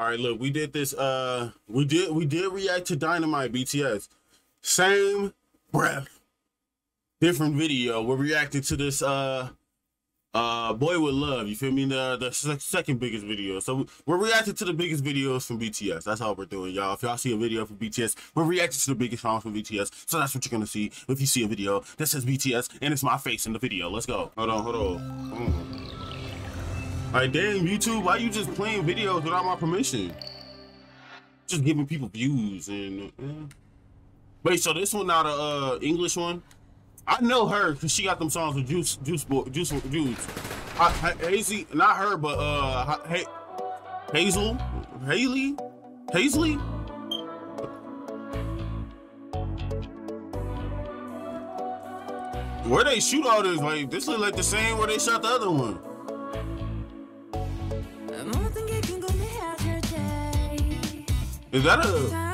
All right, look, we did this. Uh, we did we did react to Dynamite BTS. Same breath, different video. We're reacting to this. Uh, uh, boy with love. You feel me? The the second biggest video. So we're reacting to the biggest videos from BTS. That's how we're doing, y'all. If y'all see a video from BTS, we're reacting to the biggest songs from BTS. So that's what you're gonna see if you see a video that says BTS and it's my face in the video. Let's go. Hold on, hold on. Hold on. Like, damn, YouTube, why you just playing videos without my permission? Just giving people views and. Uh, wait, so this one not a uh, English one? I know her because she got them songs with Juice, Juice, Juice, Juice. Hazy, not her, but uh, hey, Hazel, Haley, Hazley. Where they shoot all this? Like this look like the same where they shot the other one. Is that a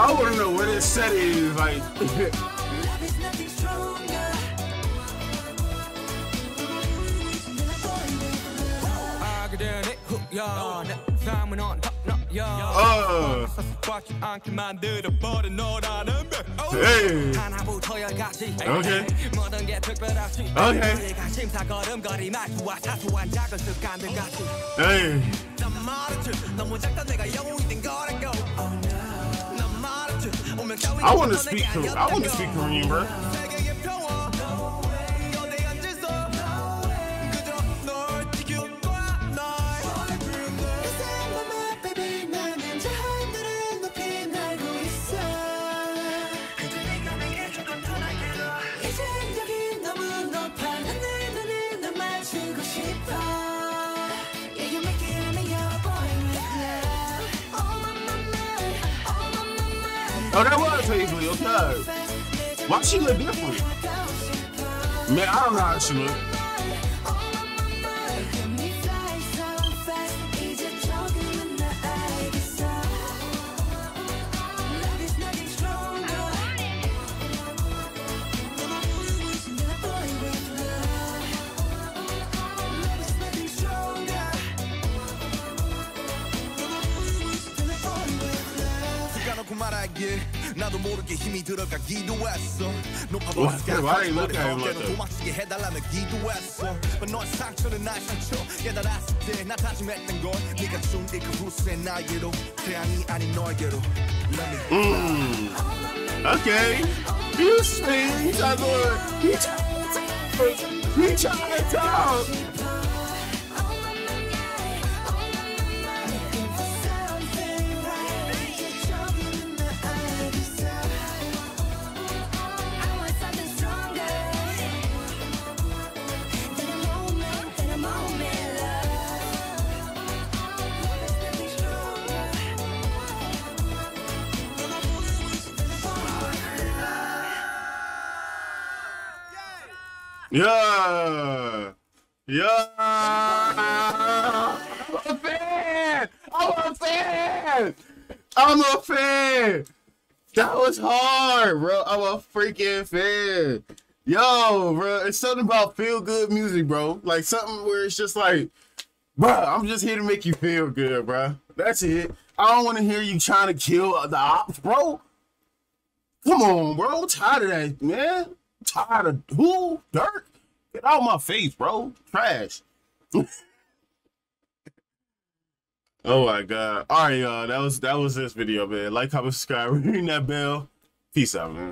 I want to know where this set is. Like. Uh. Hey. Okay. Okay. Hey. I want to speak. To I want to speak Korean, bro. Oh, that was Hazley, okay. Why she look different? Man, I don't know how she look. 나도 모르게 힘이 들어가기도 했어 높아버린 어깨는 도망치게 해달라며 기도했어 너의 상처는 나의 상처 깨달았을 때나 다짐했던 건 네가 준이그 후세 나에게로 태양이 아닌 너에게로 Let me mm. Okay You sing, Tador He tried to talk He tried to Yeah. Yeah. I'm a fan. I'm a fan. I'm a fan. That was hard, bro. I'm a freaking fan. Yo, bro, it's something about feel good music, bro. Like something where it's just like, bro, I'm just here to make you feel good, bro. That's it. I don't want to hear you trying to kill the ops, bro. Come on, bro. I'm tired of that, man. Tired of who? Dirt? Get out my face, bro. Trash. oh my god. All right, y'all. That was that was this video, man. Like, comment, subscribe, ring that bell. Peace out, man.